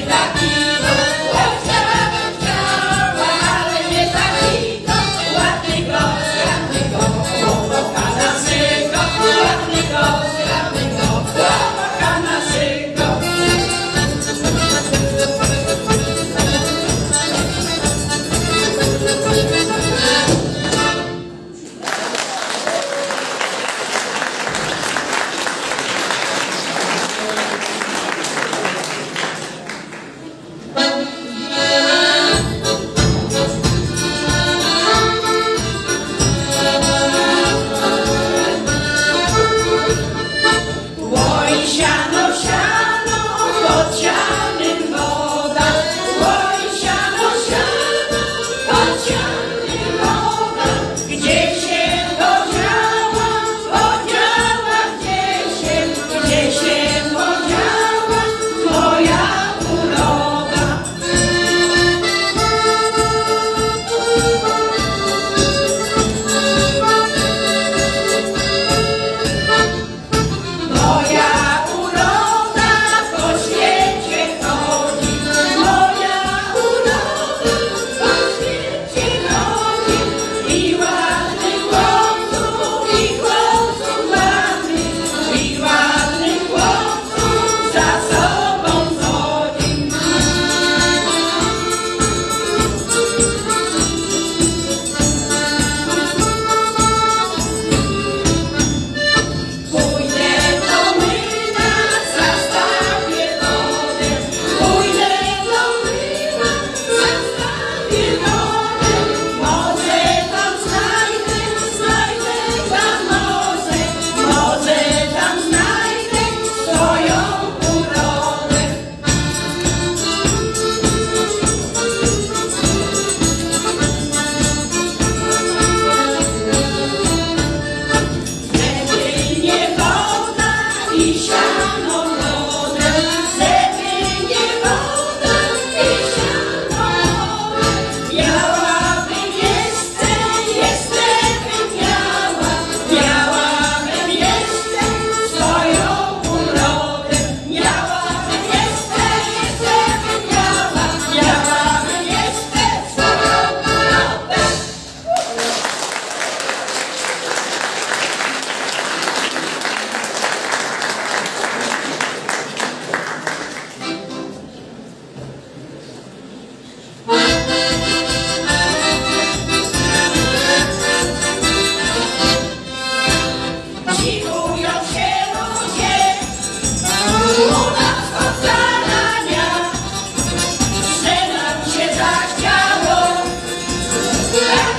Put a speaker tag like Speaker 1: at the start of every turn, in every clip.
Speaker 1: linda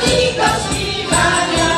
Speaker 1: amigos vivan